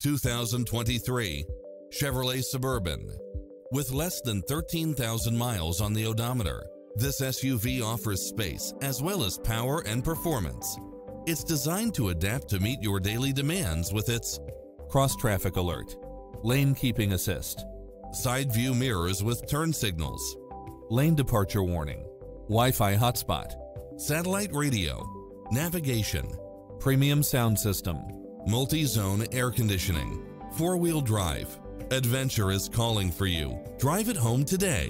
2023 Chevrolet Suburban. With less than 13,000 miles on the odometer, this SUV offers space as well as power and performance. It's designed to adapt to meet your daily demands with its cross traffic alert, lane keeping assist, side view mirrors with turn signals, lane departure warning, Wi-Fi hotspot, satellite radio, navigation, premium sound system, multi-zone air conditioning, four-wheel drive. Adventure is calling for you. Drive it home today.